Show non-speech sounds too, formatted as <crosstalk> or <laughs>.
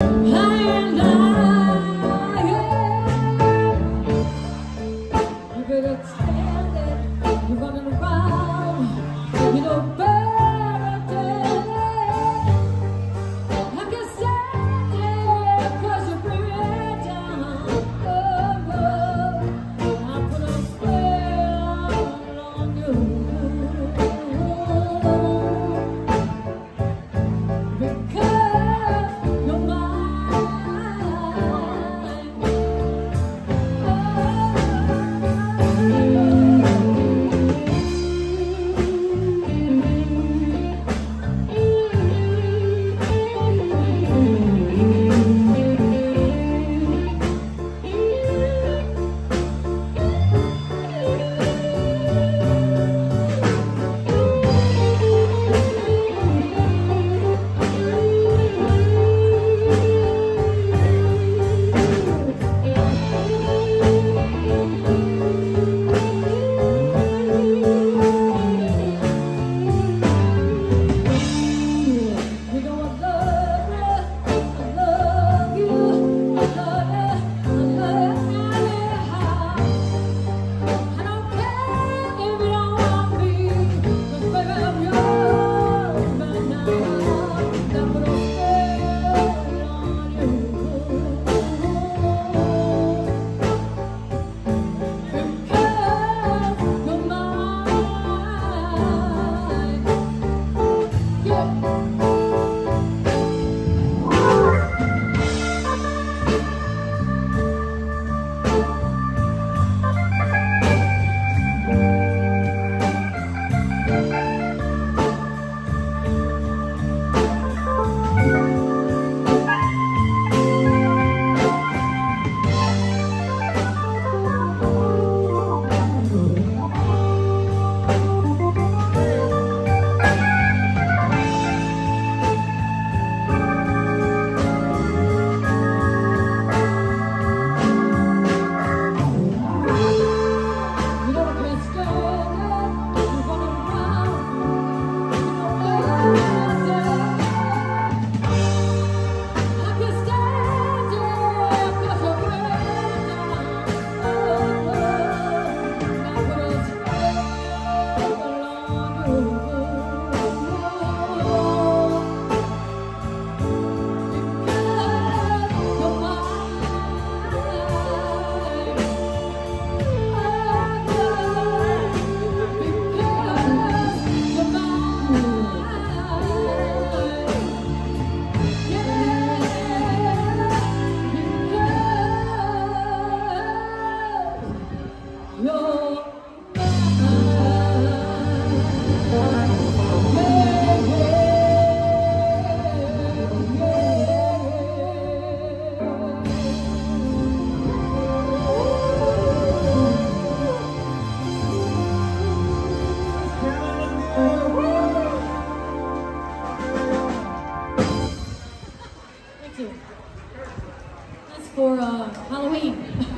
You better stand it, you're running around, you know better. That's for uh, Halloween. <laughs>